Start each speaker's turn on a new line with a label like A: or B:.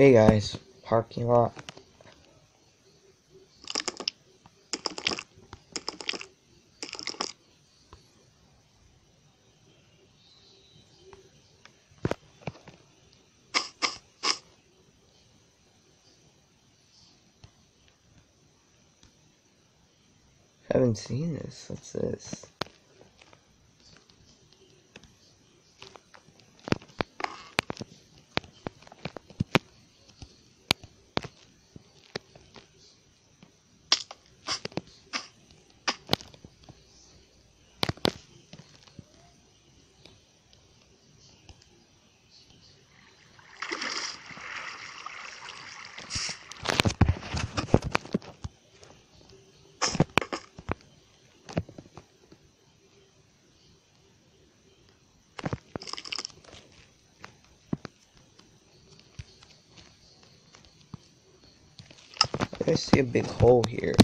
A: Okay, guys, parking lot. Haven't seen this. What's this? I see a big hole here.